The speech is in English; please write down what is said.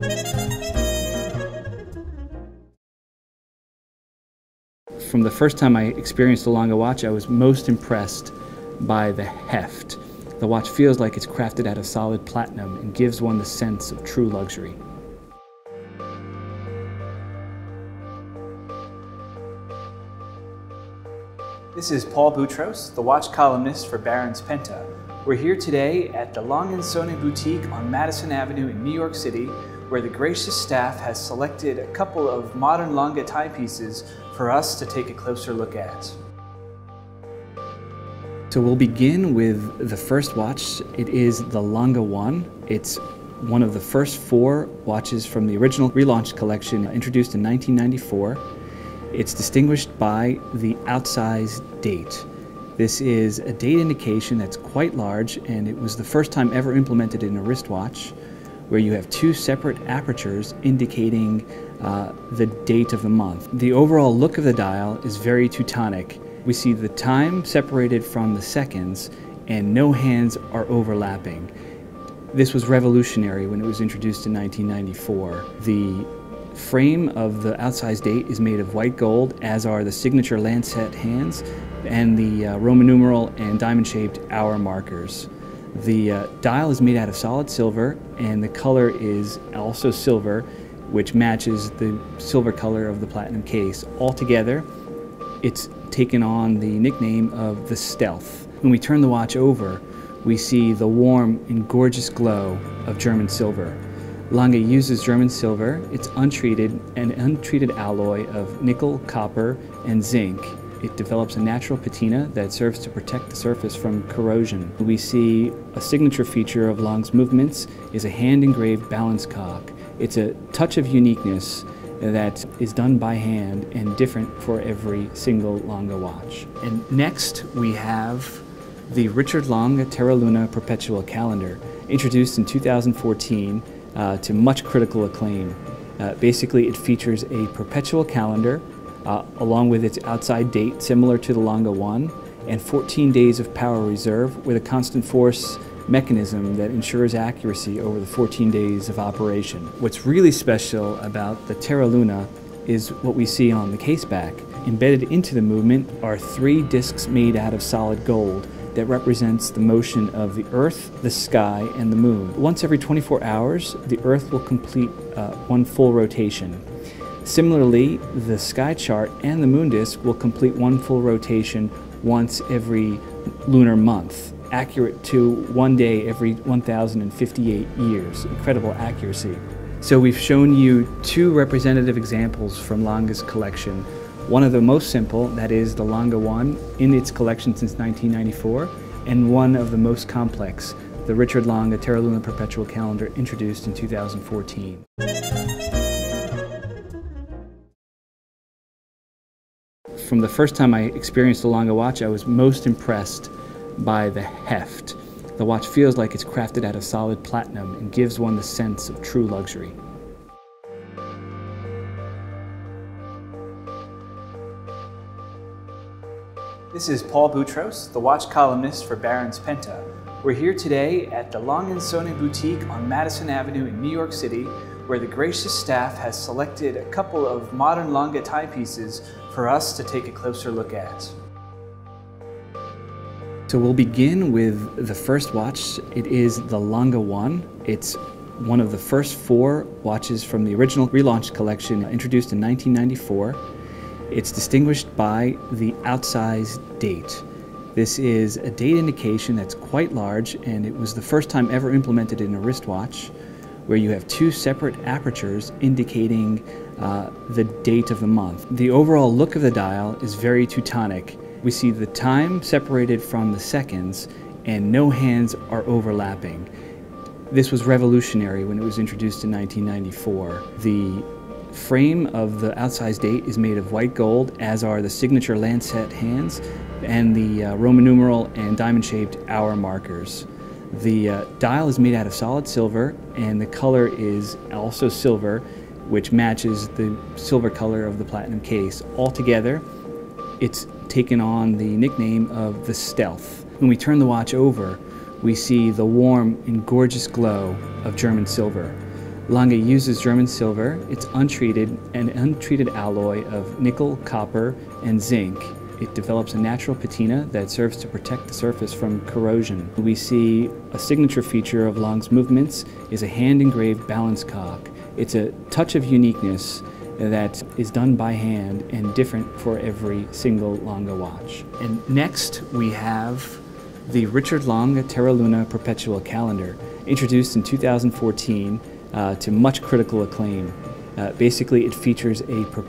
From the first time I experienced the Lange watch, I was most impressed by the heft. The watch feels like it's crafted out of solid platinum and gives one the sense of true luxury. This is Paul Boutros, the watch columnist for Barron's Penta. We're here today at the Söhne Boutique on Madison Avenue in New York City, where the gracious staff has selected a couple of modern Lange timepieces for us to take a closer look at. So we'll begin with the first watch. It is the Lange 1. It's one of the first four watches from the original relaunched collection introduced in 1994. It's distinguished by the outsized date. This is a date indication that's quite large, and it was the first time ever implemented in a wristwatch where you have two separate apertures indicating uh, the date of the month. The overall look of the dial is very Teutonic. We see the time separated from the seconds, and no hands are overlapping. This was revolutionary when it was introduced in 1994. The frame of the outsized date is made of white gold, as are the signature lancet hands and the uh, Roman numeral and diamond shaped hour markers. The uh, dial is made out of solid silver, and the color is also silver, which matches the silver color of the platinum case. Altogether, it's taken on the nickname of the Stealth. When we turn the watch over, we see the warm and gorgeous glow of German silver. Lange uses German silver. It's untreated, an untreated alloy of nickel, copper, and zinc. It develops a natural patina that serves to protect the surface from corrosion. We see a signature feature of Lange's movements is a hand-engraved balance cock. It's a touch of uniqueness that is done by hand and different for every single Lange watch. And next we have the Richard Lange Terra Luna Perpetual Calendar, introduced in 2014 uh, to much critical acclaim. Uh, basically, it features a perpetual calendar uh, along with its outside date, similar to the Lange 1, and 14 days of power reserve with a constant force mechanism that ensures accuracy over the 14 days of operation. What's really special about the Terra Luna is what we see on the case back. Embedded into the movement are three discs made out of solid gold that represents the motion of the Earth, the sky, and the moon. Once every 24 hours, the Earth will complete uh, one full rotation. Similarly, the sky chart and the moon disk will complete one full rotation once every lunar month, accurate to one day every 1,058 years. Incredible accuracy. So we've shown you two representative examples from Lange's collection one of the most simple, that is the Lange 1, in its collection since 1994, and one of the most complex, the Richard Lange Terra Luna Perpetual Calendar introduced in 2014. From the first time I experienced the Lange watch, I was most impressed by the heft. The watch feels like it's crafted out of solid platinum and gives one the sense of true luxury. This is Paul Boutros, the watch columnist for Barron's Penta. We're here today at the Lange & Söhne Boutique on Madison Avenue in New York City, where the gracious staff has selected a couple of modern Lange timepieces for us to take a closer look at. So we'll begin with the first watch. It is the Lange 1. It's one of the first four watches from the original relaunch collection introduced in 1994. It's distinguished by the outsized date. This is a date indication that's quite large, and it was the first time ever implemented in a wristwatch where you have two separate apertures indicating uh, the date of the month. The overall look of the dial is very Teutonic. We see the time separated from the seconds, and no hands are overlapping. This was revolutionary when it was introduced in 1994. The frame of the outsized date is made of white gold, as are the signature lancet hands and the uh, Roman numeral and diamond shaped hour markers. The uh, dial is made out of solid silver, and the color is also silver, which matches the silver color of the platinum case. Altogether, it's taken on the nickname of the Stealth. When we turn the watch over, we see the warm and gorgeous glow of German silver. Lange uses German silver. It's untreated, an untreated alloy of nickel, copper, and zinc. It develops a natural patina that serves to protect the surface from corrosion. We see a signature feature of Lange's movements is a hand-engraved balance cock. It's a touch of uniqueness that is done by hand and different for every single Lange watch. And next we have the Richard Lange Terra Luna Perpetual Calendar, introduced in 2014 uh, to much critical acclaim. Uh, basically, it features a perpetual